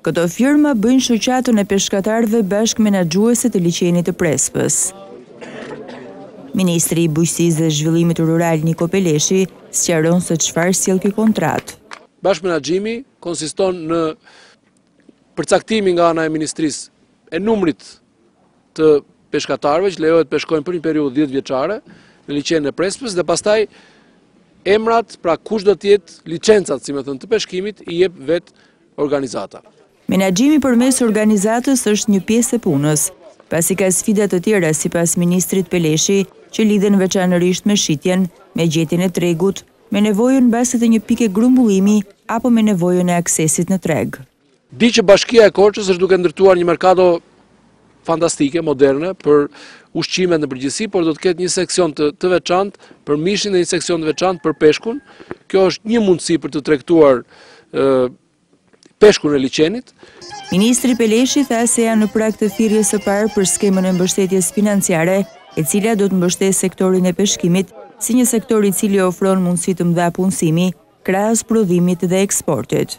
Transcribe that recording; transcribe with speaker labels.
Speaker 1: Këto firma bëjnë shoqatën e peshkatarëve bashkëmenaxhuese të liqenit të Prespës. Ministri i Bujqësisë dhe Zhvillimit Rural Niko Peleshi sqaron se çfarë sjell kjo kontratë.
Speaker 2: Bashkëmenaxhimi konsiston në përcaktimi nga ana e Ministrisë i numrit të peshkatarëve që lejohet peshkojnë për një periudhë 10 vjeçare në liqenin e Prespës dhe pastaj emrat, pra kush do të jetë licencat, si me thënë, të peshkimit i jep vetë organizata.
Speaker 1: Menaxhimi përmes organizatës është një pjesë e punës, pasi ka sfida të tjera sipas ministrit Peleshi që lidhen veçanërisht me shitjen, me gjetjen e tregut, me nevojën mbase të një pike grumbullimi apo me nevojën e aksesit në treg.
Speaker 2: Di që Bashkia e Korçës është duke ndërtuar një merkato fantastike, moderne, për ushqimet në përgjithësi, por do të ketë një seksion të veçantë për mishin dhe një seksion të veçantë për peshkun. Kjo është një mundësi për të tregtuar peshkun e liqenit.
Speaker 1: Ministri Peleshi tha se janë në prag të thirrjes së parë për skemën e mbështetjes financiare, e cila do të mbështesë sektorin e peshkimit si një sektor i cili ofron mundësi të mëdha punësimi, krahas prodhimit dhe eksportit.